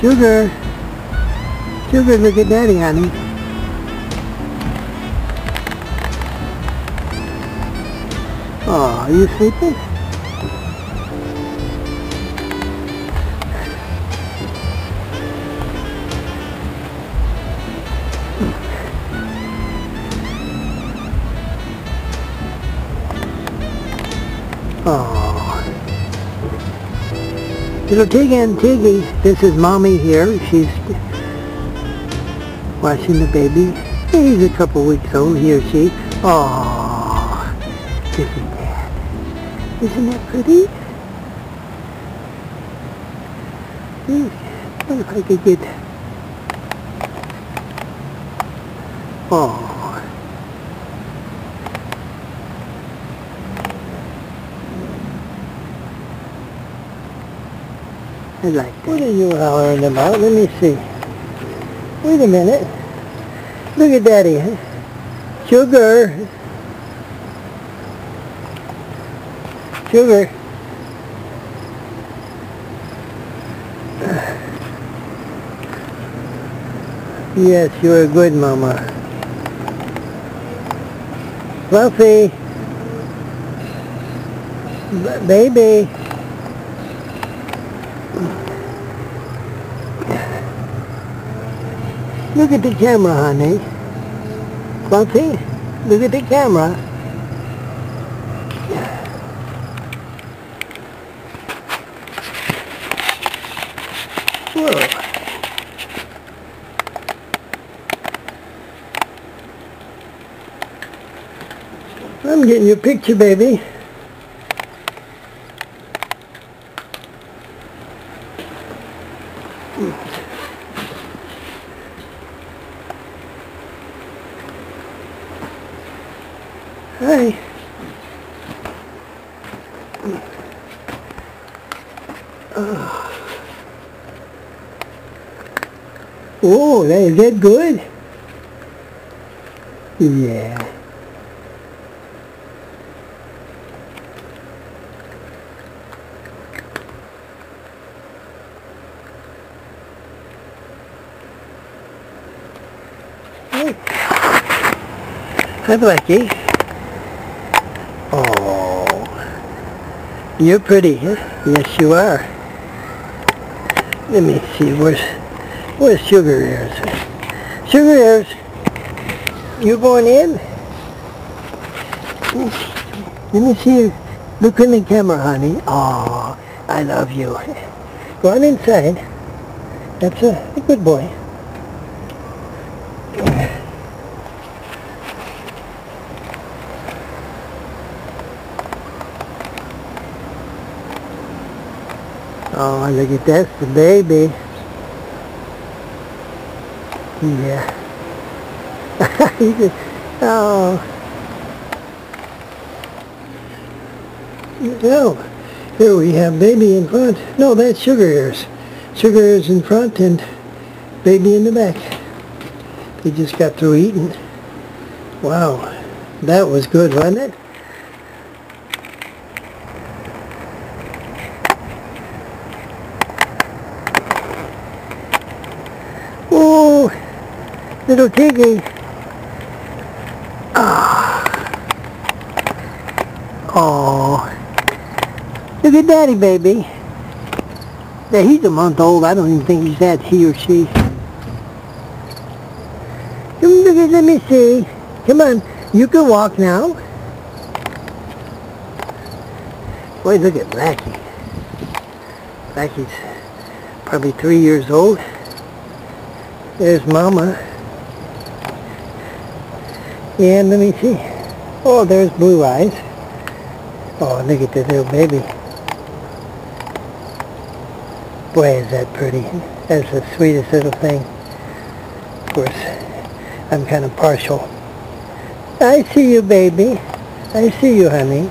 Sugar. Sugar, look at daddy, honey. Oh, are you sleeping? Oh. Little Tiggy and Tiggy, this is Mommy here. She's watching the baby. He's a couple weeks old, he or she. Oh, isn't that, isn't that pretty? Hmm, what if I could get, oh. I like that. What are you hollering about? Let me see. Wait a minute. Look at Daddy. Sugar. Sugar. Yes, you're a good mama. Fluffy. B- baby. Look at the camera, honey. Fluffy, look at the camera. Whoa. I'm getting your picture, baby. Hmm. Hi. Oh, that, is that good? Yeah. Hey. Hi, Blackie. You're pretty, huh? Yes, you are. Let me see, where's, where's Sugar Ears? Sugar Ears, you going in? Let me see. Look in the camera, honey. Oh, I love you. Go on inside. That's a, a good boy. Oh, look at that's the baby. Yeah. Oh. No. Here we have baby in front. No, that's sugar ears. Sugar ears in front and baby in the back. They just got through eating. Wow. That was good, wasn't it? Oh, little Tiggy. Ah. Oh. Look at Daddy, baby. Yeah, he's a month old. I don't even think he's that, he or she. Come look at, let me see. Come on, you can walk now. Boy, look at Blackie. Blackie's probably three years old. There's Mama. And let me see. Oh, there's Blue Eyes. Oh, look at this little baby. Boy, is that pretty. That's the sweetest little thing. Of course, I'm kind of partial. I see you, baby. I see you, honey.